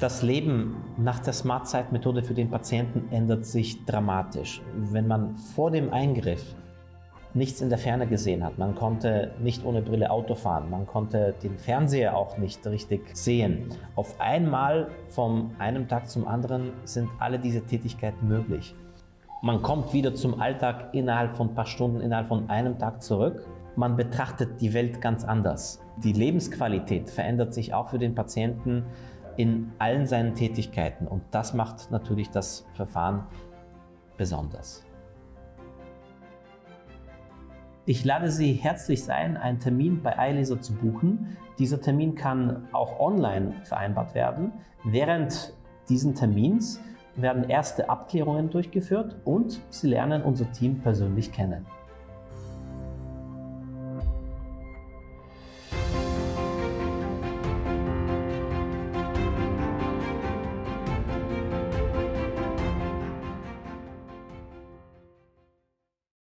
Das Leben nach der Smart-Zeit-Methode für den Patienten ändert sich dramatisch. Wenn man vor dem Eingriff nichts in der Ferne gesehen hat, man konnte nicht ohne Brille Auto fahren, man konnte den Fernseher auch nicht richtig sehen. Auf einmal vom einem Tag zum anderen sind alle diese Tätigkeiten möglich. Man kommt wieder zum Alltag innerhalb von ein paar Stunden, innerhalb von einem Tag zurück. Man betrachtet die Welt ganz anders. Die Lebensqualität verändert sich auch für den Patienten in allen seinen Tätigkeiten. Und das macht natürlich das Verfahren besonders. Ich lade Sie herzlich ein, einen Termin bei iLaser zu buchen. Dieser Termin kann auch online vereinbart werden. Während diesen Termins werden erste Abklärungen durchgeführt und Sie lernen unser Team persönlich kennen.